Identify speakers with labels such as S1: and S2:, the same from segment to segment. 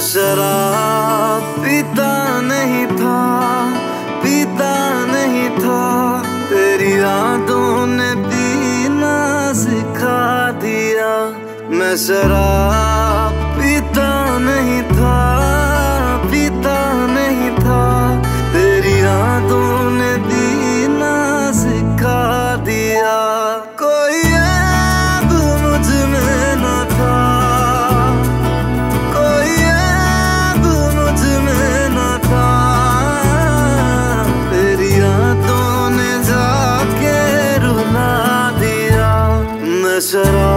S1: शराब पीता नहीं था, पीता नहीं था। तेरी यादों ने पीना सिखा दिया। मैं शराब पीता नहीं मैं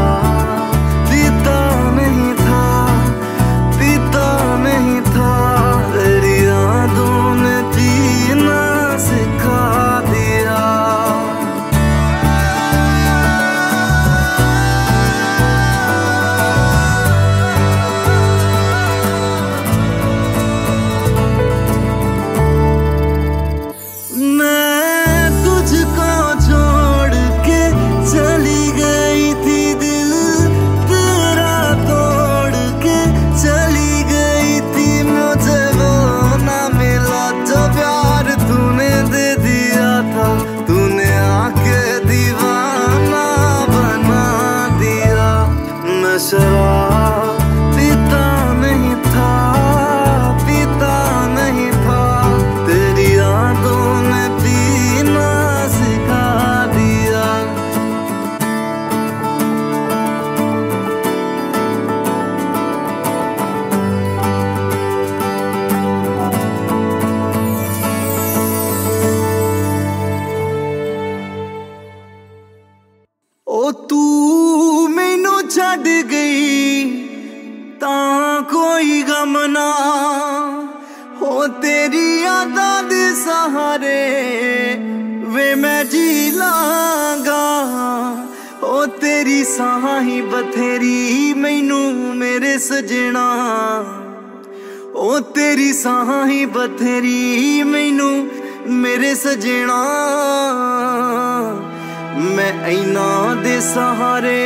S1: मैं शराब पीता नहीं था, पीता नहीं था। तेरी यादों ने पीना सिखा दिया। ओ तू ਛੱਡ ਗਈ ਤਾਂ ਕੋਈ ਗਮ ਨਾ। ਹੋ ਤੇਰੀ ਯਾਦਾਂ ਦੇ ਸਹਾਰੇ ਵੇ ਮੈਂ ਜੀ ਲਾਂਗਾ। ਹੋ ਤੇਰੀ ਸਾਹਾਂ ਹੀ ਬਥੇਰੀ ਮੈਨੂੰ ਮੇਰੇ ਸਜਣਾ। ਓ ਤੇਰੀ ਸਾਹਾਂ ਹੀ ਬਥੇਰੀ ਮੈਨੂੰ ਮੇਰੇ ਸਜਣਾ। ਮੈਂ ਐਨਾ ਦੇ ਸਹਾਰੇ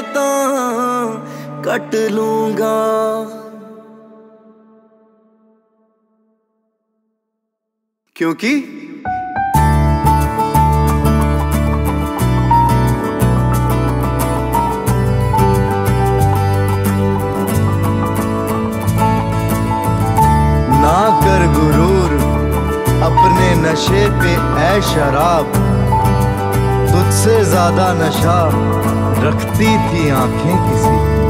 S1: तेरा कट लूँगा। क्योंकि? ना कर गुरूर, अपने नशे पे ऐ शराब। तुझसे ज़्यादा नशा। रखती थी आँखें किसी